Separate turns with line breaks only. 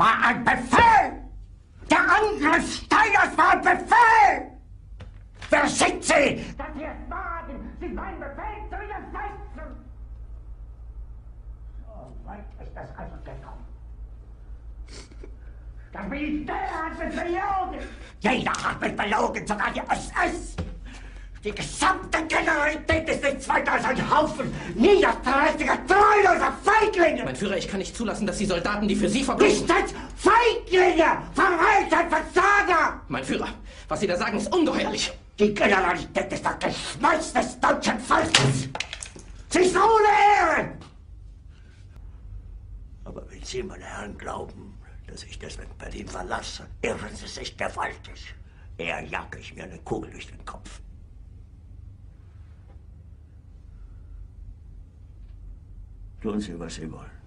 War ein Befehl! Der Angriff Steiners war ein Befehl! Wer schickt Sie? Dass Sie es wagen, sich meinen Befehl zu widersetzen! So weit ist das also gekommen. Das Militär hat mich belogen! Jeder hat mich belogen, sogar die SS! Die gesamte Generalität ist nichts weiter als ein Haufen niederträchtiger, treuloser Feiglinge!
Mein Führer, ich kann nicht zulassen, dass die Soldaten, die für Sie verbringen...
Nicht als Feiglinge! Verreiter, Versager!
Mein Führer, was Sie da sagen, ist ungeheuerlich.
Die Generalität ist das Geschmeiß des deutschen Volkes! Sie ist ohne Ehre! Aber wenn Sie, meine Herren, glauben, dass ich deswegen Berlin verlasse, irren Sie sich gewaltig. Eher jage ich mir eine Kugel durch den Kopf. Tun Sie, was Sie wollen.